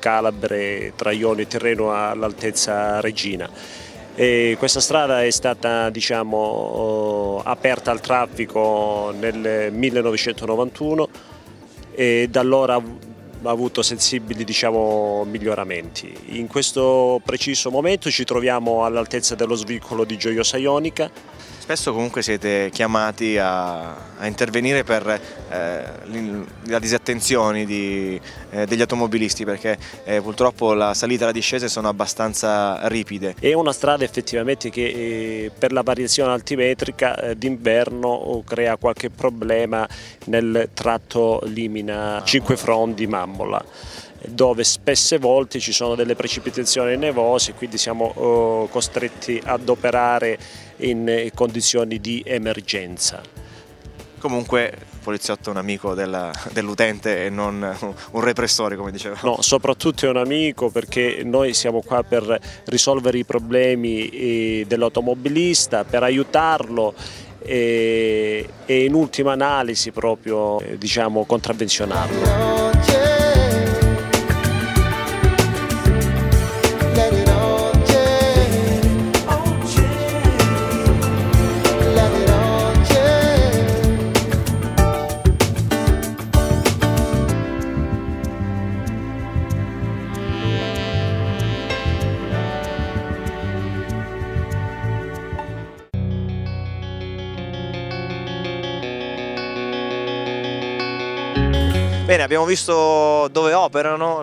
Calabre tra Ionio e Terreno all'altezza Regina. E questa strada è stata diciamo, aperta al traffico nel 1991 e da allora ha avuto sensibili diciamo, miglioramenti. In questo preciso momento ci troviamo all'altezza dello svincolo di Gioiosa Ionica Spesso comunque siete chiamati a, a intervenire per eh, la disattenzione di, eh, degli automobilisti perché eh, purtroppo la salita e la discesa sono abbastanza ripide. È una strada effettivamente che eh, per la variazione altimetrica eh, d'inverno crea qualche problema nel tratto Limina Cinque Frondi Mammola dove spesse volte ci sono delle precipitazioni nevose quindi siamo oh, costretti ad operare in eh, condizioni di emergenza. Comunque il poliziotto è un amico dell'utente e non un repressore come diceva. No, soprattutto è un amico perché noi siamo qua per risolvere i problemi eh, dell'automobilista, per aiutarlo e, e, in ultima analisi proprio eh, diciamo contravvenzionarlo. Bene, abbiamo visto dove, operano,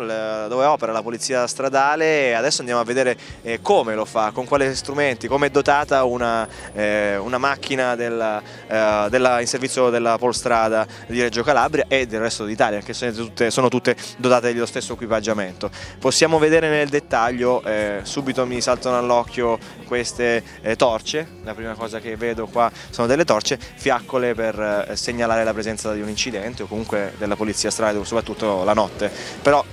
dove opera la polizia stradale e adesso andiamo a vedere eh, come lo fa, con quali strumenti, come è dotata una, eh, una macchina della, eh, della, in servizio della Polstrada di Reggio Calabria e del resto d'Italia, che sono tutte, sono tutte, dotate dello stesso equipaggiamento. Possiamo vedere nel dettaglio, subito mi saltano all'occhio queste torce, la prima cosa che vedo qua sono delle torce, fiaccole per segnalare la presenza di un incidente o comunque della polizia stradale strade, soprattutto la notte, però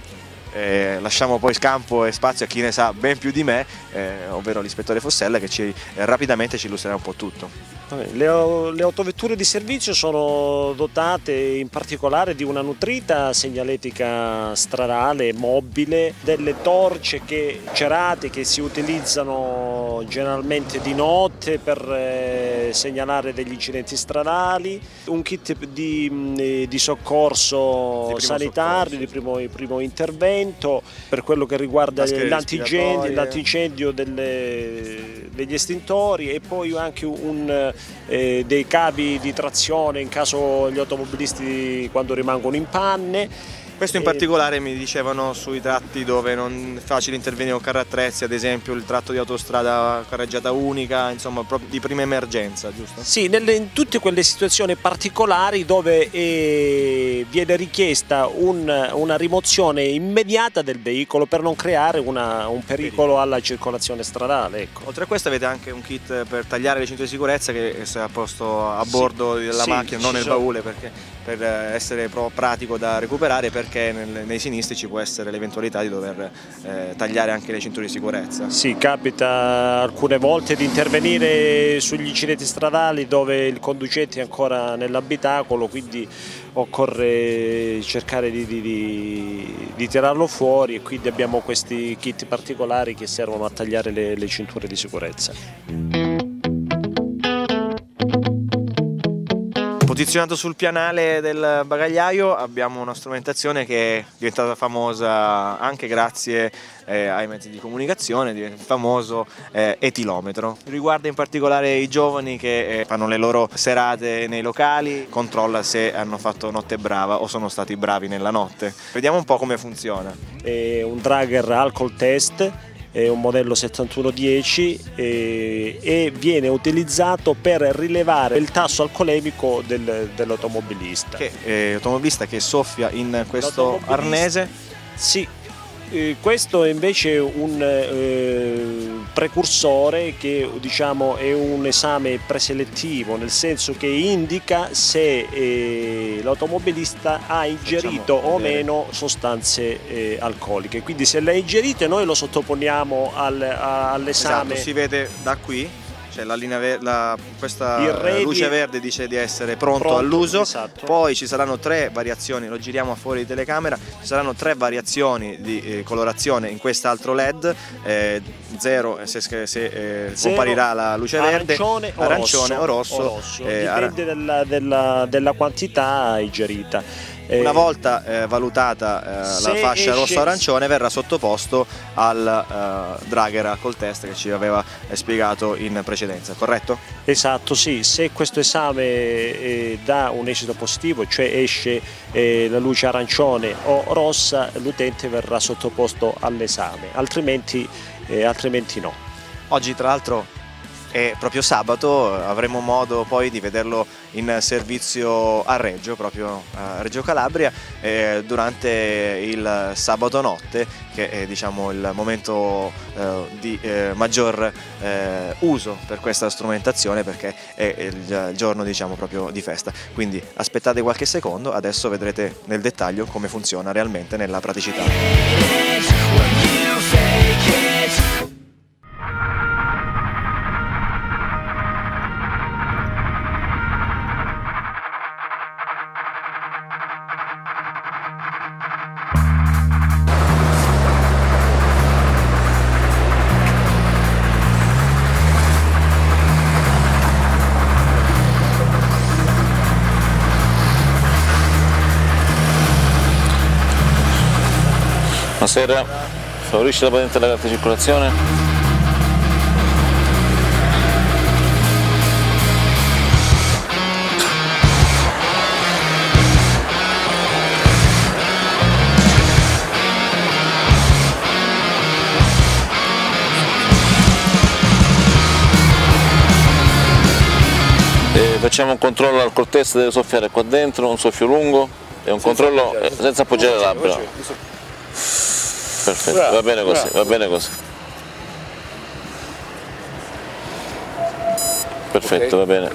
eh, lasciamo poi scampo e spazio a chi ne sa ben più di me, eh, ovvero l'ispettore Fossella che ci, eh, rapidamente ci illustrerà un po' tutto. Le, le, autovetture di servizio sono dotate in particolare di una nutrita segnaletica stradale mobile, delle torce che, cerate che si utilizzano generalmente di notte per eh, segnalare degli incidenti stradali, un kit di, di soccorso di sanitario, di primo, primo, intervento per quello che riguarda l'antincendio degli estintori e poi anche un eh, dei cavi di trazione in caso gli automobilisti quando rimangono in panne questo in particolare mi dicevano sui tratti dove non è facile intervenire con carri attrezzi, ad esempio il tratto di autostrada carreggiata unica, insomma proprio di prima emergenza, giusto? Sì, nelle, in tutte quelle situazioni particolari dove eh, viene richiesta un, una rimozione immediata del veicolo per non creare una, un pericolo alla circolazione stradale. Ecco. Oltre a questo avete anche un kit per tagliare le cinture di sicurezza che è posto a bordo sì, della sì, macchina, non nel sono... baule perché per essere pratico da recuperare perché nel, nei sinistri ci può essere l'eventualità di dover eh, tagliare anche le cinture di sicurezza. Sì, capita alcune volte di intervenire sugli incidenti stradali dove il conducente è ancora nell'abitacolo, quindi occorre cercare di, di, di, di, tirarlo fuori e quindi abbiamo questi kit particolari che servono a tagliare le, le cinture di sicurezza. Posizionato sul pianale del bagagliaio abbiamo una strumentazione che è diventata famosa anche grazie eh, ai mezzi di comunicazione, diventa famoso eh, etilometro. Riguarda in particolare i giovani che eh, fanno le loro serate nei locali, controlla se hanno fatto notte brava o sono stati bravi nella notte. Vediamo un po' come funziona. È un dragger alcol test è un modello 7110 e, e viene utilizzato per rilevare il tasso alcolemico del, dell'automobilista. Che, eh, automobilista che soffia in questo arnese? Sì, eh, questo è invece un eh, precursore che diciamo, è un esame preselettivo, nel senso che indica se eh, l'automobilista ha ingerito o meno sostanze eh, alcoliche. Quindi se le ha ingerite noi lo sottoponiamo al, all'esame. Esatto, si vede da qui Cioè la linea ver- la- questa luce verde dice di essere pronto, Pronto, all'uso, esatto. poi ci saranno tre variazioni, lo giriamo fuori di telecamera, ci saranno tre variazioni di eh, colorazione in quest'altro LED, eh, zero se, se- eh, Zero, comparirà la luce verde, arancione o arancione rosso, o rosso, o rosso. eh, ara- dipende della, della- della quantità ingerita. Eh, Una volta eh, valutata eh, la fascia rosso-arancione verrà sottoposto al eh, dragger alcol test che ci aveva eh, spiegato in precedenza, corretto? Esatto, sì, se questo esame eh, dà un esito positivo, cioè esce eh, la luce arancione o rossa, l'utente verrà sottoposto all'esame, altrimenti, altrimenti no. Oggi tra l'altro è proprio sabato, avremo modo poi di vederlo in servizio a Reggio, proprio a Reggio Calabria, eh, durante il sabato notte, che è diciamo, il momento eh, di eh, maggior eh, uso per questa strumentazione perché è il giorno diciamo, proprio di festa. Quindi aspettate qualche secondo, adesso vedrete nel dettaglio come funziona realmente nella praticità. Buonasera, favorisce la patente della carta di circolazione? Eh, facciamo un controllo al cortese, deve soffiare qua dentro, un soffio lungo e un controllo eh, senza appoggiare le labbra perfetto, bravo, va bene così, bravo. va bene così. Perfetto, okay. va bene.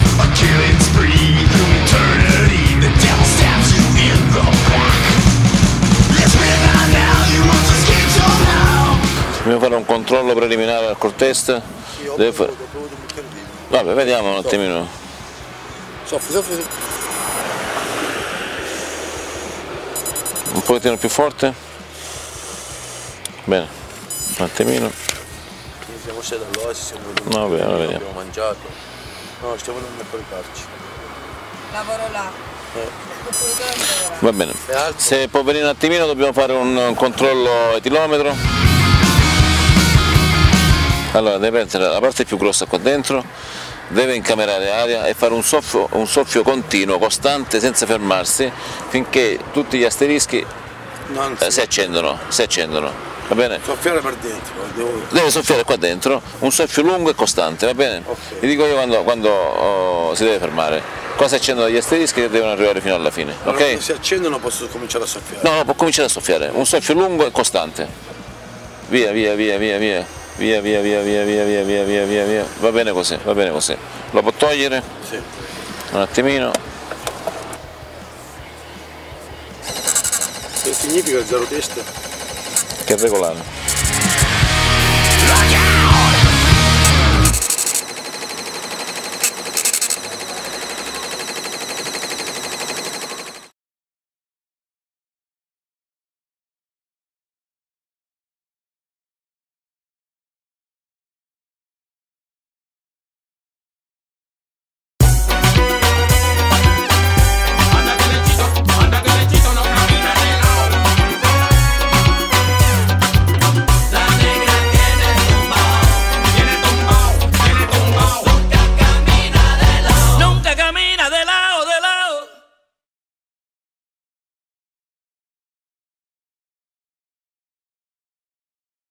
Dobbiamo fare un controllo preliminare al col test? Devo fare... Vabbè, vediamo un attimino. Soffi, soffi, soffi. Un pochettino più forte? Bene, un attimino. Siamo scesi dall'oasi, siamo venuti. No, bene. Abbiamo mangiato. No, stiamo andando a coricarci. Lavoro là. Eh. Va bene. Se può venire un attimino dobbiamo fare un controllo etilometro. Allora deve mettere la parte più grossa qua dentro, deve incamerare aria e fare un soffio, un soffio continuo, costante, senza fermarsi, finché tutti gli asterischi Non eh, si accendono, si accendono. Va bene? Soffiare per dentro. Devo... Deve soffiare qua dentro, un soffio lungo e costante, va bene? Ok. Vi dico io quando, quando, oh, si deve fermare. Qua si accendono gli asterischi che devono arrivare fino alla fine, Allora, ok? quando si accendono posso cominciare a soffiare. No, no, può cominciare a soffiare. Un soffio lungo e costante. Via, via, via, via, via. Via, via, via, via, via, via, via, via, via, via. Va bene così, va bene così. Lo può togliere? Sì. Un attimino. Che significa zero testa? que es regular.